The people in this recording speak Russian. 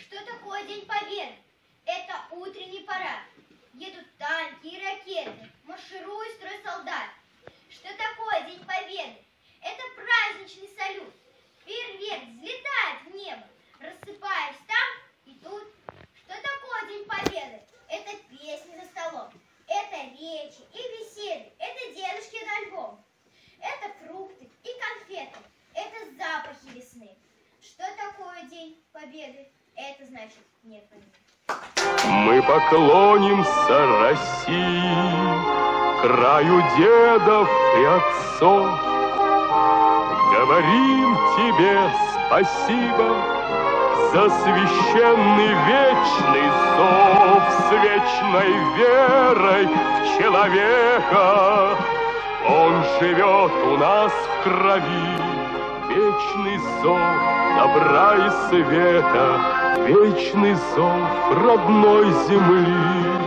Что такое День Победы? Это утренний парад. Едут танки и ракеты, марширует строй солдат. Что такое День Победы? Это праздничный салют. Фейерверк взлетает в небо, рассыпаясь там и тут. Что такое День Победы? Это песни за столом, это речи и беседы, это дедушкин альбом. Это фрукты и конфеты, это запахи весны. Что такое День Победы? Это значит нет. Мы поклонимся России, краю дедов и отцов. Говорим тебе спасибо за священный вечный зов с вечной верой в человека. Он живет у нас в крови, вечный зов добра и света, вечный зов родной земли.